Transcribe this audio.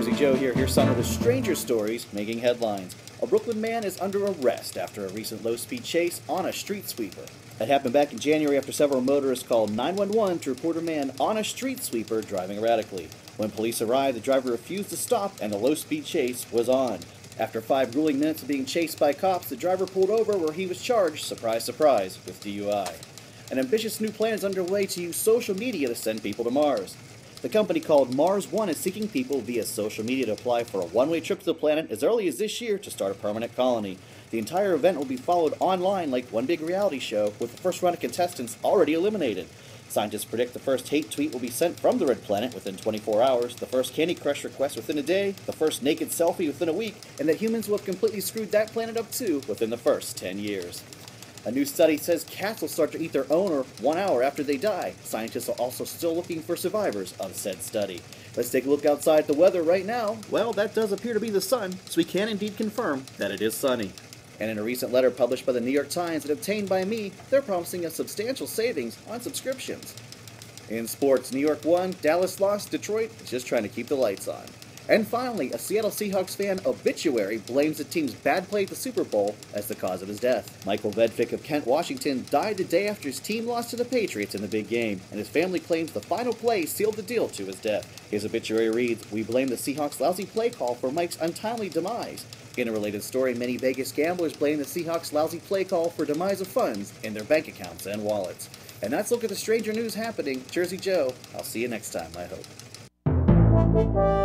Joe here. Here's some of the stranger stories making headlines. A Brooklyn man is under arrest after a recent low speed chase on a street sweeper. That happened back in January after several motorists called 911 to report a man on a street sweeper driving erratically. When police arrived, the driver refused to stop and the low speed chase was on. After five grueling minutes of being chased by cops, the driver pulled over where he was charged, surprise, surprise, with DUI. An ambitious new plan is underway to use social media to send people to Mars. The company called Mars One is seeking people via social media to apply for a one way trip to the planet as early as this year to start a permanent colony. The entire event will be followed online like one big reality show, with the first round of contestants already eliminated. Scientists predict the first hate tweet will be sent from the red planet within 24 hours, the first Candy Crush request within a day, the first naked selfie within a week, and that humans will have completely screwed that planet up too within the first 10 years. A new study says cats will start to eat their owner one hour after they die. Scientists are also still looking for survivors of said study. Let's take a look outside the weather right now. Well, that does appear to be the sun, so we can indeed confirm that it is sunny. And in a recent letter published by the New York Times and obtained by me, they're promising a substantial savings on subscriptions. In sports, New York won, Dallas lost, Detroit is just trying to keep the lights on. And finally, a Seattle Seahawks fan obituary blames the team's bad play at the Super Bowl as the cause of his death. Michael Vedvik of Kent, Washington died the day after his team lost to the Patriots in the big game, and his family claims the final play sealed the deal to his death. His obituary reads, We blame the Seahawks' lousy play call for Mike's untimely demise. In a related story, many Vegas gamblers blame the Seahawks' lousy play call for demise of funds in their bank accounts and wallets. And that's look at the stranger news happening. Jersey Joe, I'll see you next time, I hope.